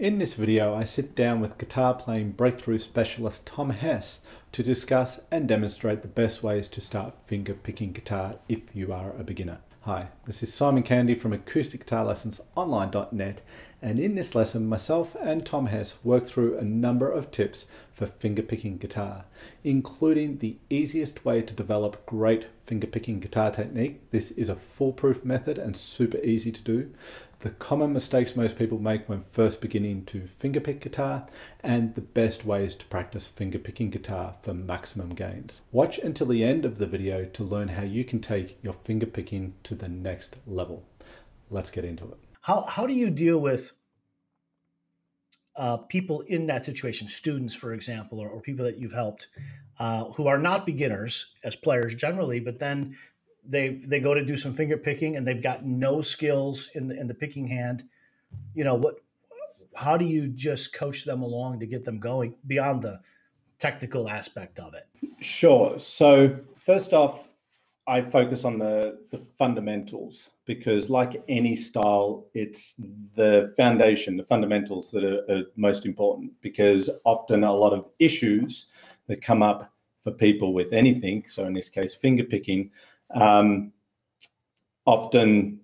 In this video, I sit down with guitar playing breakthrough specialist Tom Hess to discuss and demonstrate the best ways to start finger picking guitar if you are a beginner. Hi, this is Simon Candy from acousticguitarlessonsonline.net and in this lesson myself and Tom Hess work through a number of tips for fingerpicking guitar, including the easiest way to develop great fingerpicking guitar technique. This is a foolproof method and super easy to do. The common mistakes most people make when first beginning to fingerpick guitar, and the best ways to practice fingerpicking guitar for maximum gains. Watch until the end of the video to learn how you can take your fingerpicking to the next level. Let's get into it. How, how do you deal with uh, people in that situation, students, for example, or, or people that you've helped, uh, who are not beginners as players generally, but then they they go to do some finger picking and they've got no skills in the in the picking hand. You know what? How do you just coach them along to get them going beyond the technical aspect of it? Sure. So first off, I focus on the, the fundamentals because, like any style, it's the foundation, the fundamentals that are, are, most important. Because often, a lot of issues that come up for people with anything, so in this case, finger picking, um, often,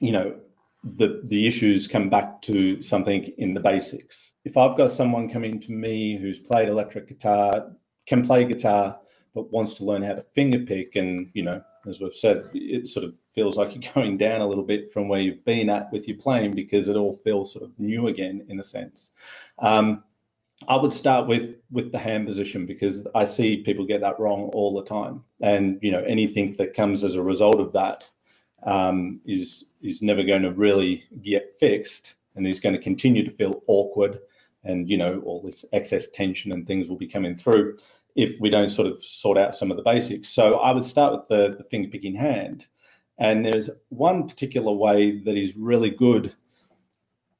you know, the the issues come back to something in the basics. If I've got someone coming to me who's played electric guitar, can play guitar but wants to learn how to finger pick. And, you know, as we've said, it sort of feels like you're going down a little bit from where you've been at with your playing because it all feels sort of new again in a sense. Um, I would start with with the hand position because I see people get that wrong all the time, and you know anything that comes as a result of that um, is is never going to really get fixed, and is going to continue to feel awkward, and you know all this excess tension and things will be coming through if we don't sort of sort out some of the basics. So I would start with the, the finger picking hand. And there's one particular way that is really good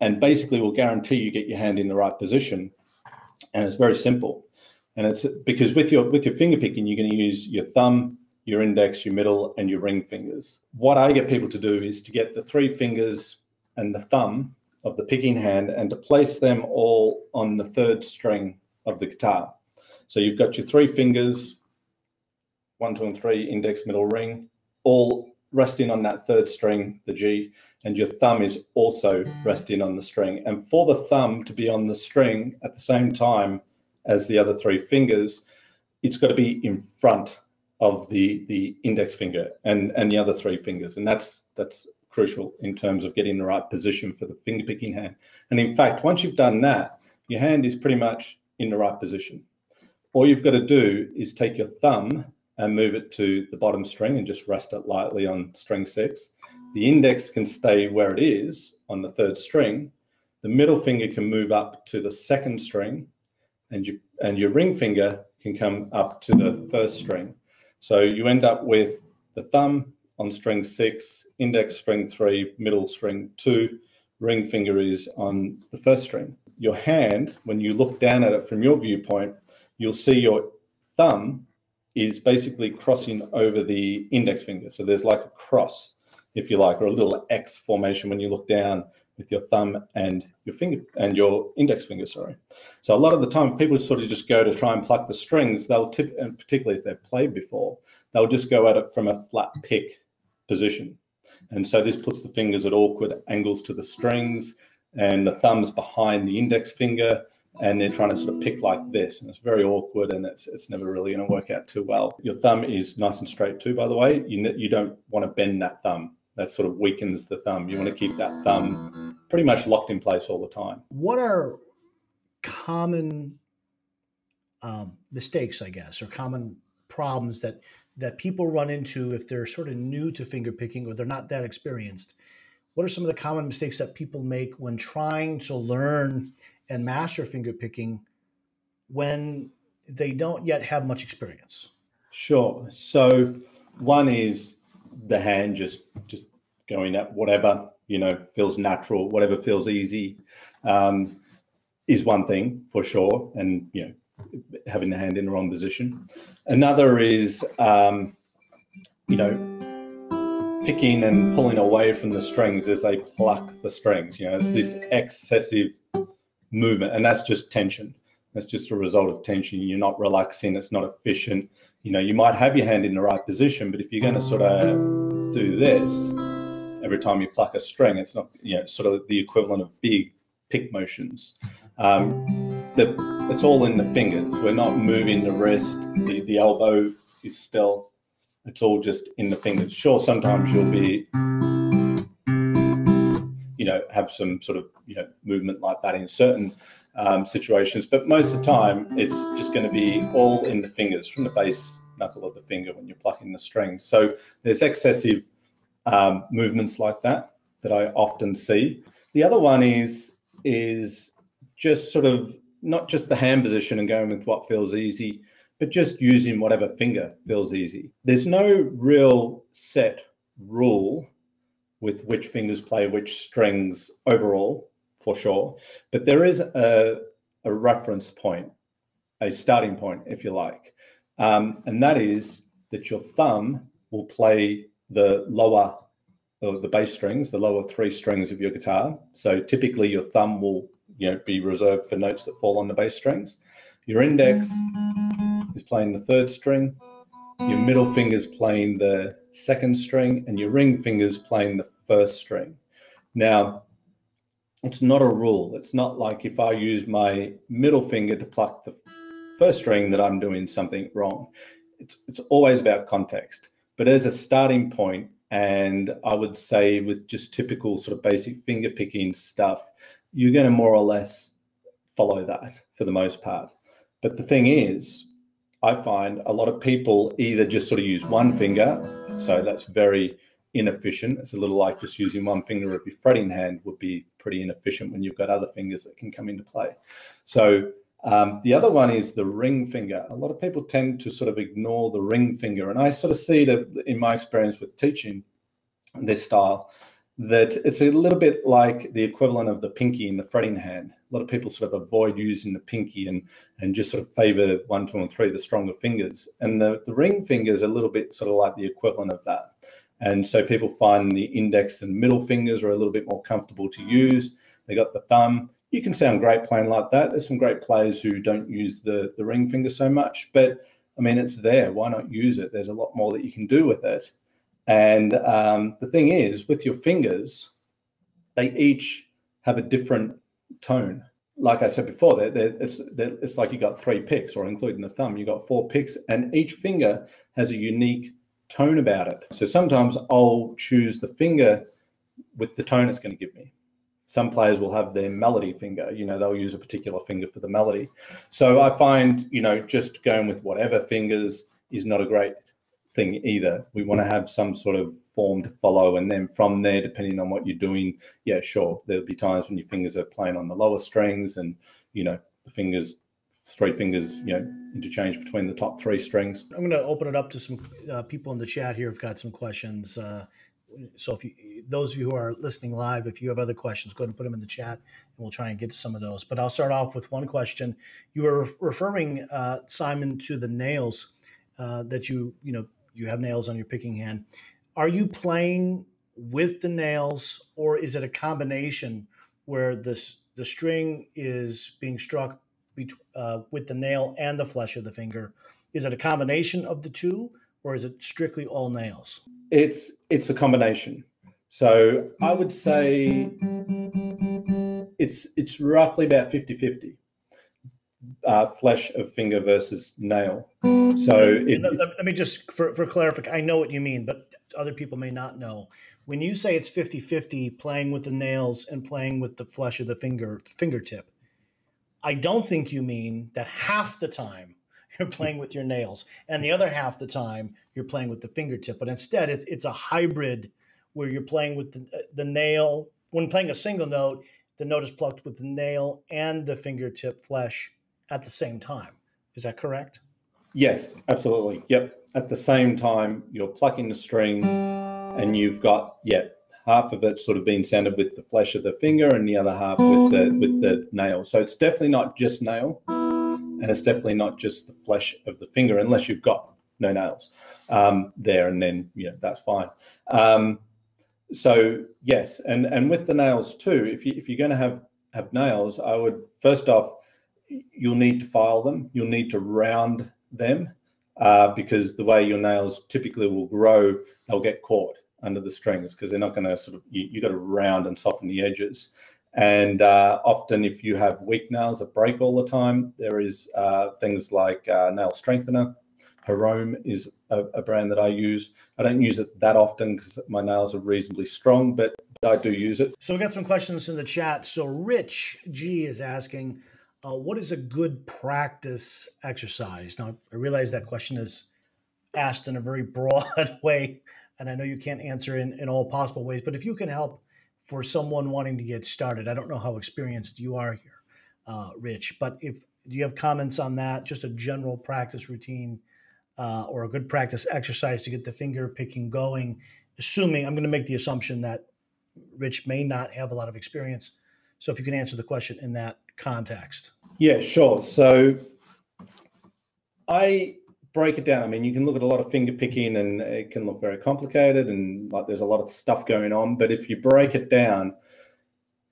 and basically will guarantee you get your hand in the right position. And it's very simple. And it's because with your with your finger picking, you're going to use your thumb, your index, your middle, and your ring fingers. What I get people to do is to get the three fingers and the thumb of the picking hand and to place them all on the third string of the guitar. So you've got your three fingers, one, two, and three, index, middle, ring, all resting on that third string, the G, and your thumb is also resting on the string. And for the thumb to be on the string at the same time as the other three fingers, it's got to be in front of the the index finger and and the other three fingers, and that's that's crucial in terms of getting the right position for the finger picking hand. And in fact, once you've done that, your hand is pretty much in the right position all you've got to do is take your thumb and move it to the bottom string and just rest it lightly on string six. The index can stay where it is on the third string. The middle finger can move up to the second string, and you and your ring finger can come up to the first string. So you end up with the thumb on string six, index string three, middle string two, ring finger is on the first string. Your hand, when you look down at it from your viewpoint, you'll see your thumb is basically crossing over the index finger. So there's like a cross, if you like, or a little X formation when you look down with your thumb and your finger and your index finger, sorry. So a lot of the time people sort of just go to try and pluck the strings, they'll tip, and particularly if they've played before, they'll just go at it from a flat pick position. And so this puts the fingers at awkward angles to the strings and the thumb's behind the index finger and they're trying to sort of pick like this, and it's very awkward, and it's it's never really going to work out too well. Your thumb is nice and straight too, by the way. You you don't want to bend that thumb. That sort of weakens the thumb. You want to keep that thumb pretty much locked in place all the time. What are common um, mistakes, I guess, or common problems that that people run into if they're sort of new to finger picking or they're not that experienced? What are some of the common mistakes that people make when trying to learn and master finger picking when they don't yet have much experience? Sure. So one is the hand just just going at whatever you know feels natural, whatever feels easy, um, is one thing for sure, and you know having the hand in the wrong position. Another is um, you know picking and pulling away from the strings as they pluck the strings. You know, it's this excessive movement, and that's just tension. That's just a result of tension. You're not relaxing. It's not efficient. You know, you might have your hand in the right position, but if you're going to sort of do this every time you pluck a string, it's not, you know, sort of the equivalent of big pick motions. Um, the, it's all in the fingers. We're not moving the wrist. The, the elbow is still, it's all just in the fingers. Sure, sometimes you'll be, know, have some sort of, you know, movement like that in certain um, situations, but most of the time it's just going to be all in the fingers from the base knuckle of the finger when you're plucking the strings. So there's excessive um, movements like that that I often see. The other one is is just sort of not just the hand position and going with what feels easy, but just using whatever finger feels easy. There's no real set rule with which fingers play which strings overall, for sure. But there is a, a reference point, a starting point, if you like. Um, and that is that your thumb will play the lower or the bass strings, the lower three strings of your guitar. So typically your thumb will you know be reserved for notes that fall on the bass strings. Your index is playing the third string, your middle finger's playing the second string, and your ring finger's playing the first string. Now, it's not a rule. It's not like if I use my middle finger to pluck the first string that I'm doing something wrong. It's, it's always about context. But as a starting point, and I would say with just typical sort of basic finger picking stuff, you're going to more or less follow that for the most part. But the thing is, I find a lot of people either just sort of use one finger, so that's very inefficient. It's a little like just using one finger of your fretting hand would be pretty inefficient when you've got other fingers that can come into play. So um, the other one is the ring finger. A lot of people tend to sort of ignore the ring finger, and I sort of see that in my experience with teaching this style that it's a little bit like the equivalent of the pinky in the fretting hand. A lot of people sort of avoid using the pinky and and just sort of favor one, two, and three, the stronger fingers. And the, the ring finger is a little bit sort of like the equivalent of that. And so people find the index and middle fingers are a little bit more comfortable to use. They got the thumb. You can sound great playing like that. There's some great players who don't use the, the ring finger so much, but I mean, it's there. Why not use it? There's a lot more that you can do with it. And um, the thing is, with your fingers, they each have a different tone. Like I said before, they're, they're, it's, they're, it's like you got three picks, or including the thumb, you got four picks, and each finger has a unique tone about it. So sometimes I'll choose the finger with the tone it's going to give me. Some players will have their melody finger, you know, they'll use a particular finger for the melody. So I find, you know, just going with whatever fingers is not a great thing either. We want to have some sort of form to follow. And then from there, depending on what you're doing, yeah, sure, there'll be times when your fingers are playing on the lower strings and, you know, the fingers three fingers, you know, interchange between the top three strings. I'm going to open it up to some uh, people in the chat here who've got some questions. Uh, so if you, those of you who are listening live, if you have other questions, go ahead and put them in the chat, and we'll try and get to some of those. But I'll start off with one question. You were referring uh, Simon to the nails uh, that you you know you have nails on your picking hand. Are you playing with the nails, or is it a combination where this the string is being struck uh, with the nail and the flesh of the finger? Is it a combination of the two, or is it strictly all nails? It's it's a combination. So I would say it's it's roughly about 50-50. Uh, flesh of finger versus nail. So it, let, let, me just for, for clarification, I know what you mean, but other people may not know. When you say it's 50-50 playing with the nails and playing with the flesh of the finger fingertip, I don't think you mean that half the time you're playing with your nails and the other half the time you're playing with the fingertip. But instead, it's it's a hybrid where you're playing with the, the nail. When playing a single note, the note is plucked with the nail and the fingertip flesh at the same time. Is that correct? Yes, absolutely. Yep. At the same time, you're plucking the string and you've got, yeah, half of it sort of being sounded with the flesh of the finger and the other half with the with the nail. So it's definitely not just nail, and it's definitely not just the flesh of the finger, unless you've got no nails um, there, and then you know that's fine. Um, so yes, and and with the nails too, if you if you're going to have have nails, I would first off, you'll need to file them. You'll need to round them uh, because the way your nails typically will grow, they'll get caught under the strings because they're not going to sort of, you, you got to round and soften the edges. And uh, often, if you have weak nails that break all the time, there is uh, things like uh, nail strengthener. Herome is a, a, brand that I use. I don't use it that often because my nails are reasonably strong, but I do use it. So we got some questions in the chat. So Rich G is asking, uh, what is a good practice exercise? Now I realize that question is asked in a very broad way, and I know you can't answer in, in all possible ways. But if you can help for someone wanting to get started, I don't know how experienced you are here, uh, Rich, but if do you have comments on that? Just a general practice routine uh, or a good practice exercise to get the finger picking going. Assuming I'm going to make the assumption that Rich may not have a lot of experience. So if you can answer the question in that context. Yeah, sure. So I break it down. I mean, you can look at a lot of finger picking and it can look very complicated and like there's a lot of stuff going on. But if you break it down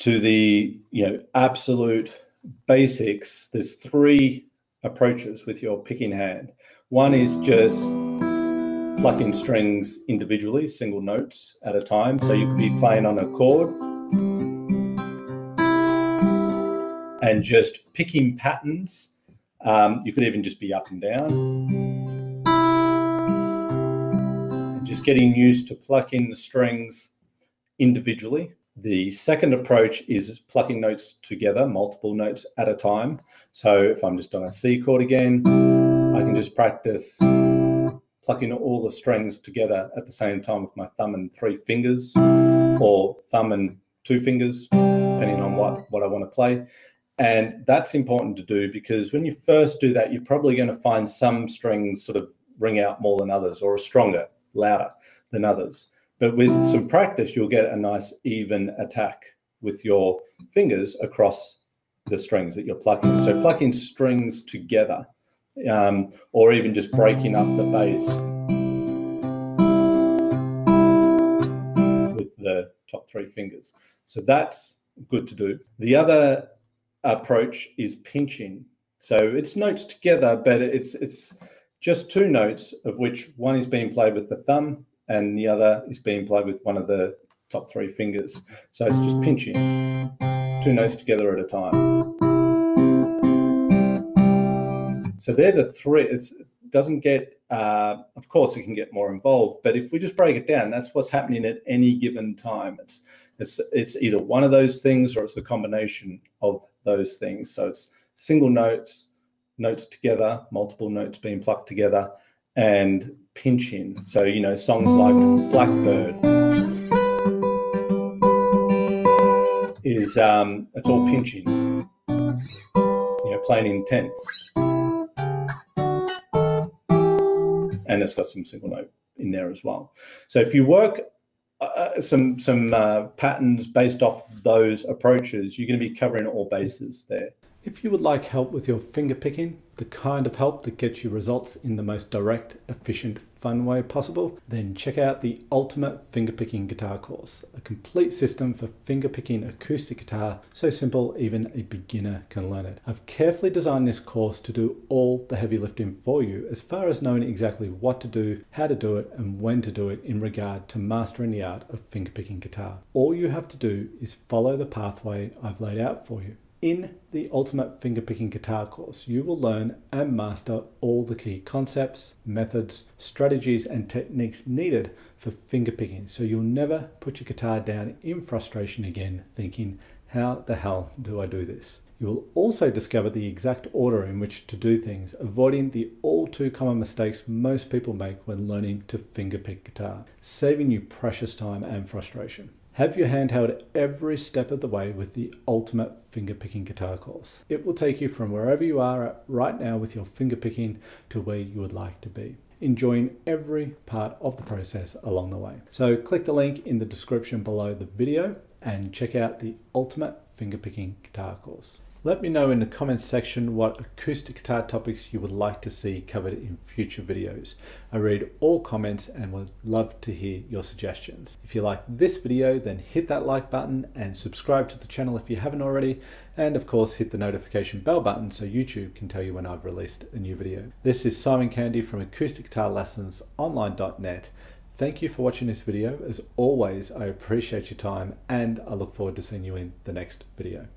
to the, you know, absolute basics, there's three approaches with your picking hand. One is just plucking strings individually, single notes at a time. So you could be playing on a chord and just picking patterns. Um, you could even just be up and down. And just getting used to plucking the strings individually. The second approach is plucking notes together, multiple notes at a time. So if I'm just on a C chord again, I can just practice plucking all the strings together at the same time with my thumb and three fingers, or thumb and two fingers, depending on what, what I want to play. And that's important to do because when you first do that, you're probably going to find some strings sort of ring out more than others or are stronger, louder than others. But with some practice, you'll get a nice even attack with your fingers across the strings that you're plucking. So plucking strings together, um, or even just breaking up the bass with the top three fingers. So that's good to do. The other approach is pinching. So it's notes together, but it's it's just two notes of which one is being played with the thumb and the other is being played with one of the top three fingers. So it's just pinching two notes together at a time. So they're the three. It's, it doesn't get, uh, of course, it can get more involved, but if we just break it down, that's what's happening at any given time. It's it's it's either one of those things or it's a combination of those things. So it's single notes, notes together, multiple notes being plucked together, and pinching. So, you know, songs like Blackbird is um, it's all pinching, you know, playing in tenths. And it's got some single note in there as well. So if you work uh, uh some some uh, patterns based off those approaches, you're going to be covering all bases there. If you would like help with your finger picking, the kind of help that gets you results in the most direct, efficient, fun way possible, then check out the Ultimate Fingerpicking Guitar course, a complete system for fingerpicking acoustic guitar, so simple even a beginner can learn it. I've carefully designed this course to do all the heavy lifting for you as far as knowing exactly what to do, how to do it, and when to do it in regard to mastering the art of fingerpicking guitar. All you have to do is follow the pathway I've laid out for you. In the Ultimate Fingerpicking Guitar course, you will learn and master all the key concepts, methods, strategies, and techniques needed for fingerpicking so you'll never put your guitar down in frustration again thinking, how the hell do I do this? You will also discover the exact order in which to do things, avoiding the all too common mistakes most people make when learning to fingerpick guitar, saving you precious time and frustration. Have your hand held every step of the way with the ultimate fingerpicking guitar course. It will take you from wherever you are right now with your fingerpicking to where you would like to be enjoying every part of the process along the way. So click the link in the description below the video and check out the ultimate fingerpicking guitar course. Let me know in the comments section what acoustic guitar topics you would like to see covered in future videos. I read all comments and would love to hear your suggestions. If you like this video, then hit that like button and subscribe to the channel if you haven't already. And of course, hit the notification bell button so YouTube can tell you when I've released a new video. This is Simon Candy from Acoustic Guitar Lessons Online.net. Thank you for watching this video. As always, I appreciate your time and I look forward to seeing you in the next video.